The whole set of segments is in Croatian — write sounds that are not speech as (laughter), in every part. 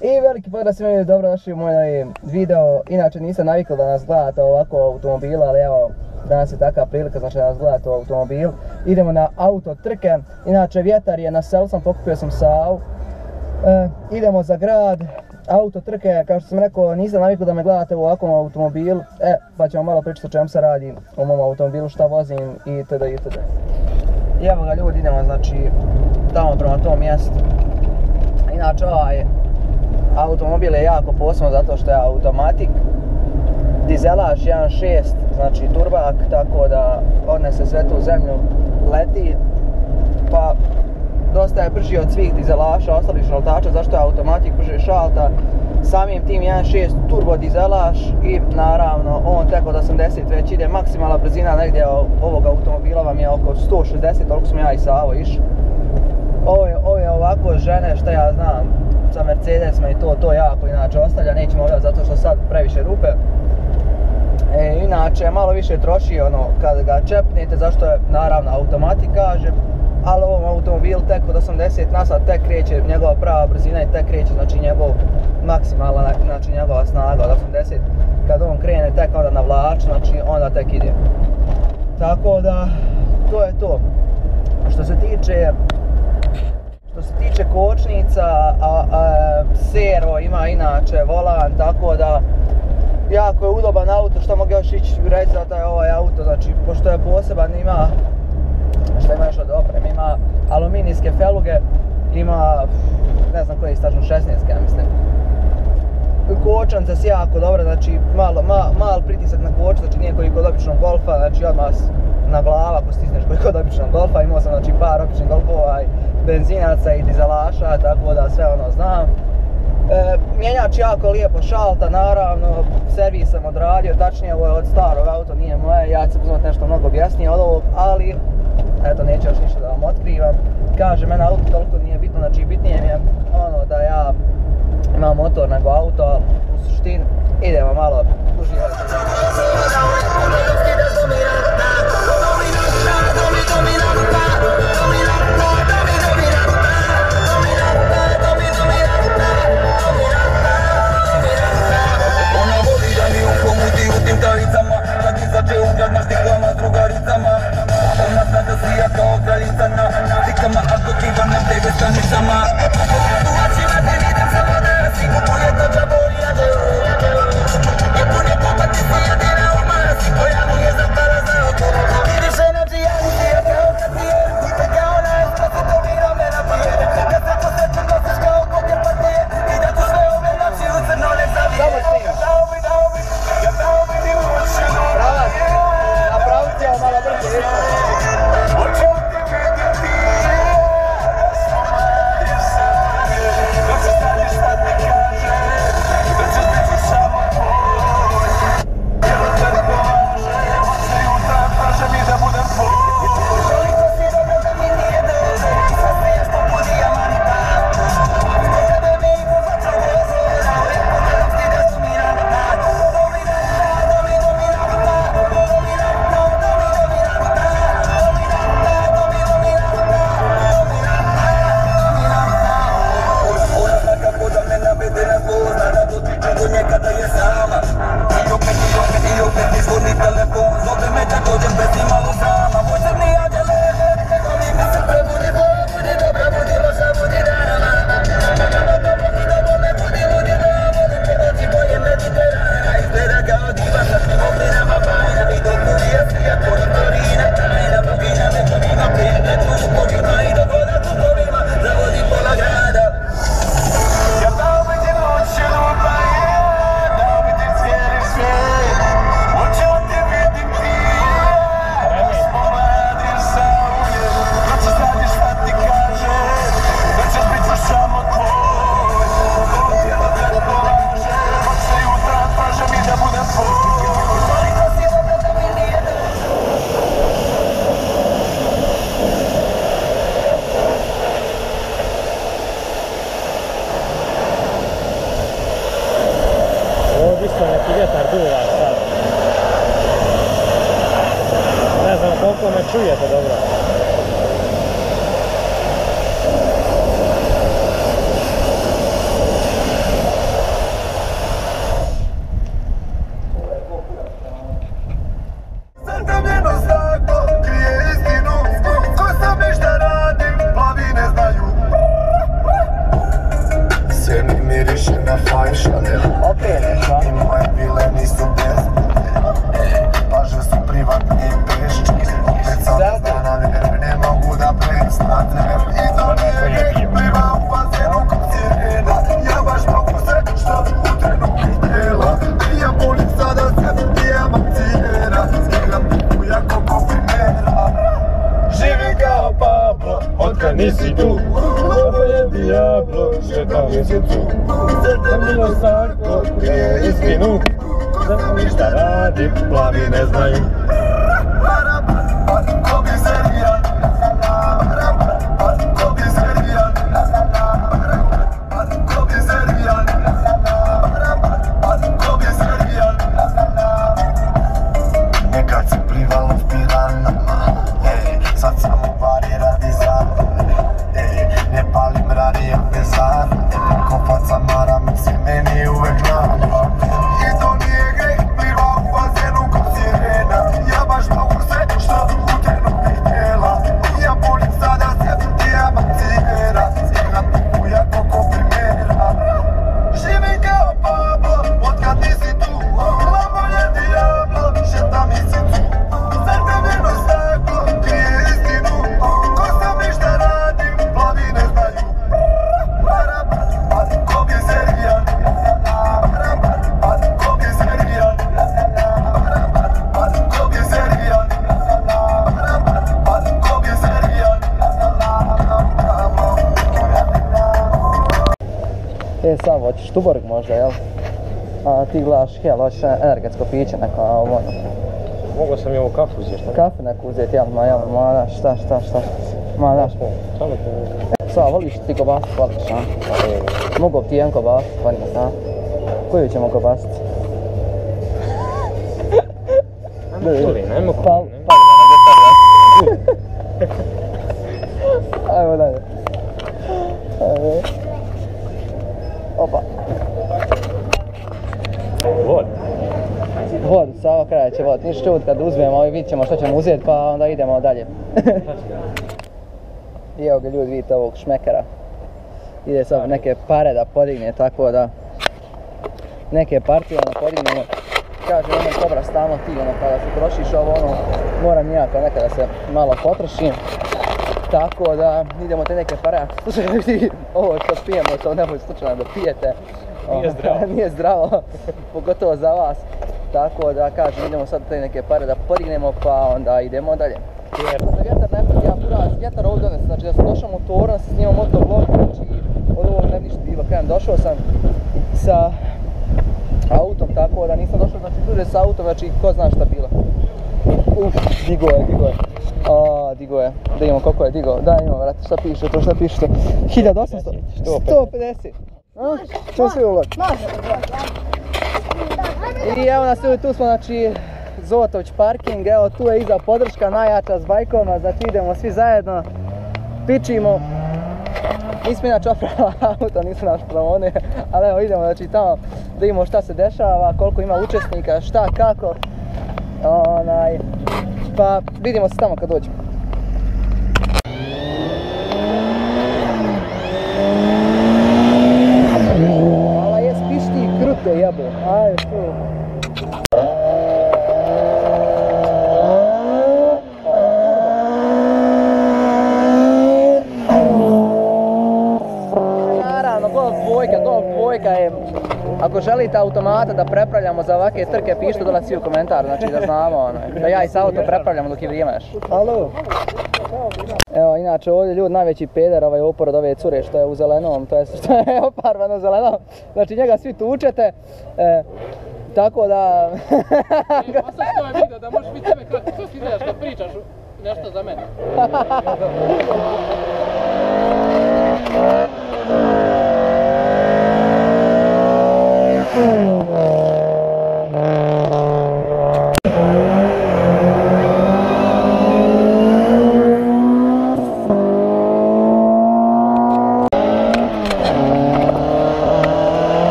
I veliki pozdrav svima dobro došli u moj video. Inače nisam navikao da nas gledate ovako automobila, ali evo danas je takva prilika znači da nas gledate automobil. Idemo na auto trke. Inače vjetar je na selu sam pokupio sam Savu. E, idemo za grad, auto trke, kao što sam rekao, nisam navikao da me gledate u ovakvom automobilu. E, pa ćemo malo pričati o čemu se radi u mom automobilu, šta vozim itd. itd. I evo ga ljudi, idemo znači tamo prema tom mjestu. Inače ovaj automobil je jako posebno zato što je automatik. Dizelaš 1.6, znači turbak, tako da odnese sve tu zemlju, leti. Pa dosta je brži od svih dizelaša, ostalih šaltača, zašto je automatik brže šalta. Samim tim 1.6 turbo dizelaš i naravno on tek od 80 već ide maksimalna brzina negdje ovog automobila vam je oko 160, toliko smo ja i Savo išli. Ove, ove ovako žene, što ja znam, sa Mercedesima i to, to jako inače ostavlja, nećemo ovdje zato što sad previše rupe. E, inače, malo više troši ono kad ga čepnete, zašto je naravno automatik kaže, ali ovom automobilu tek od 80 na sat tek kreće njegova prava brzina i tek kreće znači njegov maksimalna, znači njegova snaga od 80 kad on krene tek onda navlači, znači onda tek ide. Tako da, to je to. Što se tiče što se tiče kočnica, a, a, servo ima inače volan, tako da jako je udoban auto, što mogu još ići reći za taj ovaj auto, znači pošto je poseban ima što ima još od opreme, ima aluminijske feluge, ima ne znam koji je stažno 16 ja mislim. Kočance su jako dobro, znači malo, ma, mal pritisak na koč, znači nije koji kod običnog golfa, znači odmah na glava ako stisneš koji kod običnog golfa, imao sam znači par običnih golfova i benzinaca i dizelaša, tako da sve ono znam. E, mjenjač jako lijepo šalta, naravno, servis sam odradio, tačnije ovo je od starog auto, nije moje, ja ću uzmati nešto mnogo objasnije od ovog, ali eto neću još ništa da vam otkrivam. Kaže, mene auto toliko nije bitno, znači bitnije mi je ono da ja imam motor nego auto, u suštini idemo malo uživati. Sasa ni sama isto neki vjetar duva sad. Ne znam koliko me čujete dobro. Radim, plavi ne znaju. Nekad se plivalo v sad sam u bari radi zabave Ej, ne palim radijem bez E, sam, hoćeš Tuborg možda, jel? A ti gledaš Hel, hoćeš energetsko piće neko, a ovo, Mogao sam i ovu kafu uzeti, šta? kafe neku uzeti, jel, ma jel, ma da, šta, šta, šta, ma da. Samo te Sa, voliš ti kobasu, voliš, a? Mogu ti jedan kobasu, volim, a? Koju ćemo kobasicu? Ajmo kuli, ajmo Pa, kuli. pa, Ajmo dalje. Ajde. Vod, Sava kraja će vod. Niš čut kad uzmemo, ovaj vidit ćemo što ćemo uzeti pa onda idemo dalje. I (laughs) evo ga ljudi vidite ovog šmekara. Ide sad neke pare da podigne tako da neke partije ono podignemo. Kaže ono kobra stalno ti ono kada se trošiš ovo ono moram i ja kao nekada se malo potrošim. Tako da idemo te neke pare. (laughs) Slušaj vi ovo što pijemo to nemoj slučajno da pijete. Nije (laughs) zdravo. nije zdravo, pogotovo za vas. Tako da kažem idemo sad te neke pare da podignemo pa onda idemo dalje. Dakle, vjetar ne ja pura vjetar ovdje znači da sam došao motorom, da sam snimao motovlog, znači od ovog ne ništa bilo, kažem, došao sam sa autom, tako da nisam došao, znači duže sa autom, znači ko zna šta bilo. Uf, digo je, digo je. A, digo je. Da imamo koliko je digo. Da imamo, vrati, šta piše to, šta piše to? 1800. 150. A? Čuo si ulog? I evo nas ljudi, tu smo, znači, Zotović parking, evo tu je iza podrška najjača s bajkovima, znači idemo svi zajedno, pičimo. Nismo inače oprava (laughs) auto, nisu naš pravone, ali evo idemo znači tamo da vidimo šta se dešava, koliko ima učesnika, šta, kako. Onaj, pa vidimo se tamo kad dođemo. Jebo. Ajde, tu. Naravno, Golf dvojka, Golf dvojka je Ako želite automata da prepravljamo za ovakve trke, pišite dole svi u komentar, znači da znamo, ono, da ja i sa auto prepravljamo dok je vrijeme još. Halo. Evo, inače ovdje ljudi najveći peder ovaj opor od ove cure što je u zelenom, to je što je (laughs) oparvano u zelenom, znači njega svi tučete, e, tako da... Pa sad to je video da možeš biti tebe kako što izgledaš kad pričaš nešto za mene. (laughs)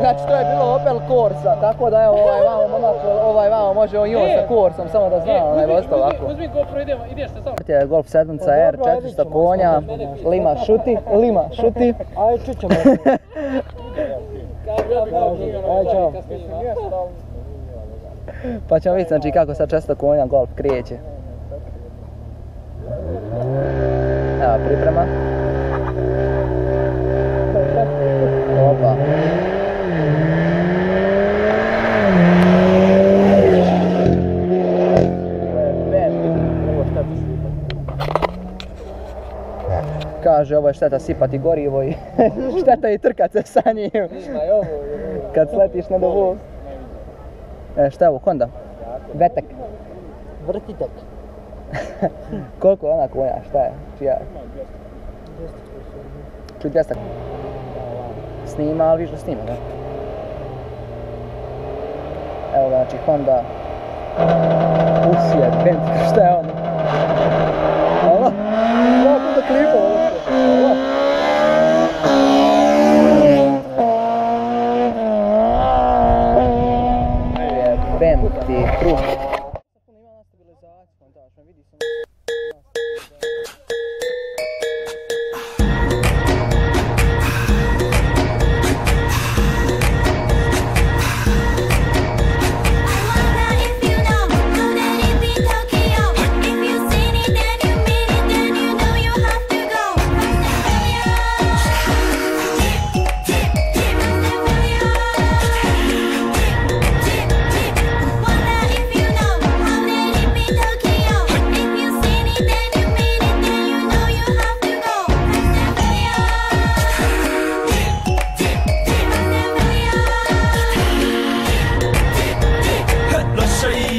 Znači to je bilo Opel Corsa, tako da evo ovaj vamo momak, ovaj vamo može on i on sa kursom, samo da zna, onaj vozi ovako. Uzmi GoPro, idemo, ideš samo. Ovo je Golf 7 R, 400 konja, Lima šuti, Lima šuti. Ajde, čućemo. Ajde, čao. Pa ćemo vidjeti znači kako sad 400 konja Golf kreće. Evo priprema. Opa. Kaže ovo je šteta sipati gorivo i (laughs) šteta i trkat se sa njim. Kad sletiš na dovu. E, šta je ovo, Honda? Vetek. Vrtitek. (laughs) Koliko je ona konja, šta je, čija je? Čuj 200. Snima, ali viš da snima, da? Evo ga, znači Honda. Usije, bent, šta je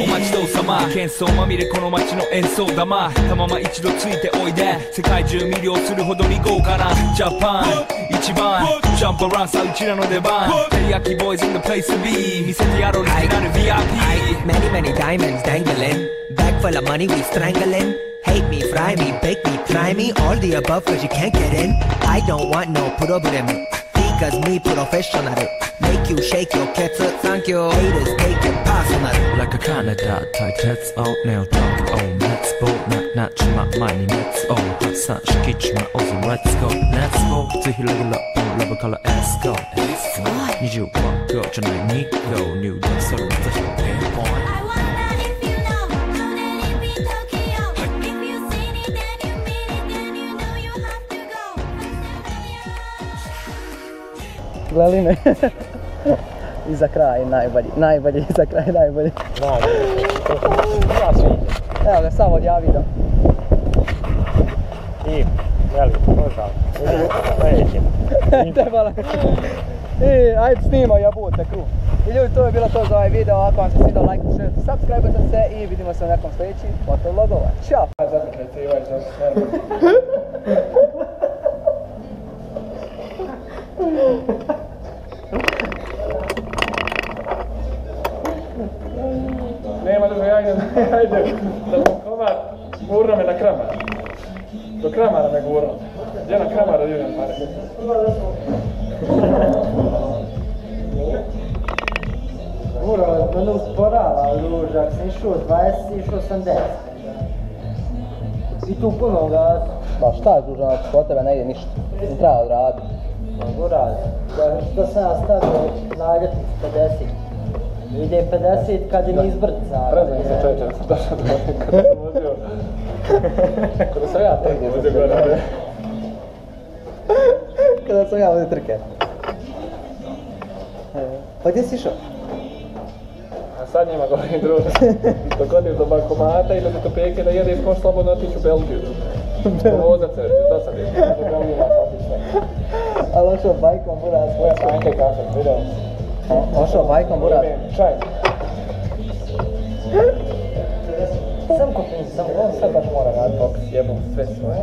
待ちどうさま喧騒まみれこの街の演奏玉たまま一度ついておいで世界中魅了するほどに豪華なジャパン一番ジャンプアランさうちらの出番テリヤキボーイズ in the place to be 見せてやろうリジナル VIP Many, many diamonds dangling. Bag full of money, we strangling. Hate me, fry me, bake me, try me. All the above, cause you can't get in. I don't want no problem. Because me professional. Make you shake your cats up, thank you. Haters take it personal. Like a Canada 大鉄をネオトークを熱望ななっちま前に熱を発散しきちまおうぜ Let's go Let's go ぜひレギュラーラブから Let's go 25個じゃない2個入力それまた表現 Gleline. (laughs) I za kraj najbolji, najbolji, za kraj najbolji. Ja svi. Evo ga, samo odjavi da. I, veli, možda. (laughs) Trebala. I, ajde snimaj jabute kruh. I ljudi, to je bilo to za ovaj video. Ako vam se svidao, like, share, subscribe se i vidimo se u nekom sljedećim fotologova. Ćao! (laughs) Nema drugo, ja idem, ja idem da mu komar gurno me na kramar. Do kramara me gurno. Gdje na kramara da idem pare? Uro, to ne usporava, lužak, sam išao 20, išao sam 10. I tu puno gas, Pa šta je dužan, ako tebe ne ide ništa. Ne treba odraditi. mogu raditi. Da, što sam ja stavio naljepnicu 50. Ide 50 kad je niz brca. Prezim se čovječe, da sam došao do (laughs) (laughs) kada sam ja tegdje vozio gore. Kada sam ja ovdje trke. Pa gdje si išao? A sad njima govorim druže. (laughs) Dok odiš do bankomata ili do topeke da jedeš, možeš slobodno otići u Belgiju. Povozat se, to sam (laughs) je. Otići. Ali ošao bajkom buraz. Moja panke kafe, vidio. Ošao bajkom buraz. Čaj. Sam kopim, sam On sad baš mora raditi popis, jebom sve svoje.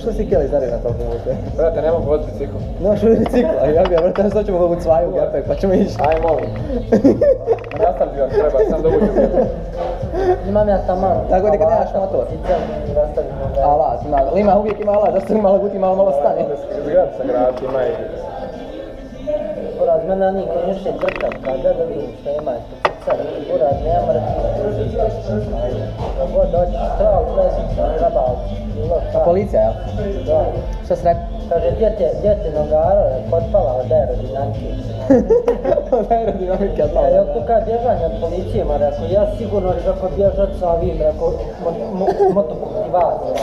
Što si htjeli zari na tom putu? Brate, ne mogu voziti bicikl. No, što je bicikla, ja bi, brate, sad ćemo mogu cvaju gepek, pa ćemo ići. Aj, molim. (laughs) Nastavi ako treba, sam da uđem. Imam ja taman. Tako da kad nemaš motor. Alat, ima, ali ima uvijek ima alat, da se malo guti malo malo stane. Zgrad sam grad, ima i... Buraz, mene oni klinični drkam, kada da vidim što ima Da god gledam, bilo šta. Policija, jel? Da. Šta si rekao? Kaže, gdje te, gdje te nogaro je potpala od aerodinamike. (laughs) Od aerodinamike, Ja, jel tu kad bježanje od policije, ma rekao, ja sigurno rekao bježat sa ovim, rekao, mo, mo, motokultivatorom.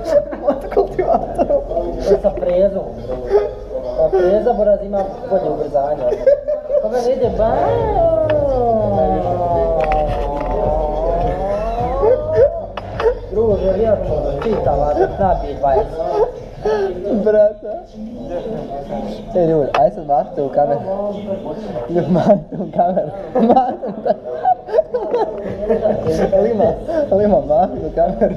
(laughs) Motokultivatorom. Sa prezom. Pa preza buraz ima bolje ubrzanje. Ko mene ide ba... уже yapmadı. (laughs) Bir tavada na bir vai. Brata. Ei, nu, aizsver Mārtu un kameru. (laughs) Nu, Mārtu un kameru. (laughs) Mārtu un kameru. Limā, Limā, Mārtu un kameru.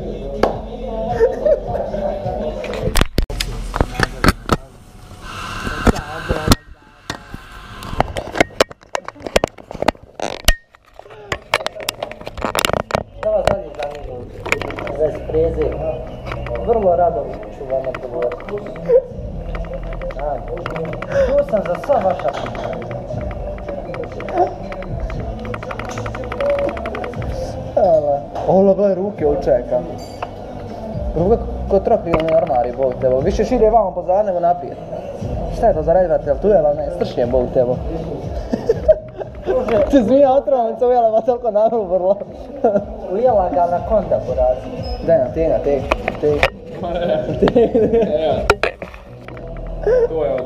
Ovo gledaj ruke od čeka. Ruke ko trokri u armari, bog tebo. Više šire vamo pozad nego naprijed. Šta je to za redvatelj? Tu je ali ne, stršnje bog tebo. (laughs) Ti zmija otrovnica ujela ma toliko naru vrlo. Ujela ga na konta burazi. Daj nam, tega, tega, tega. (laughs) To je.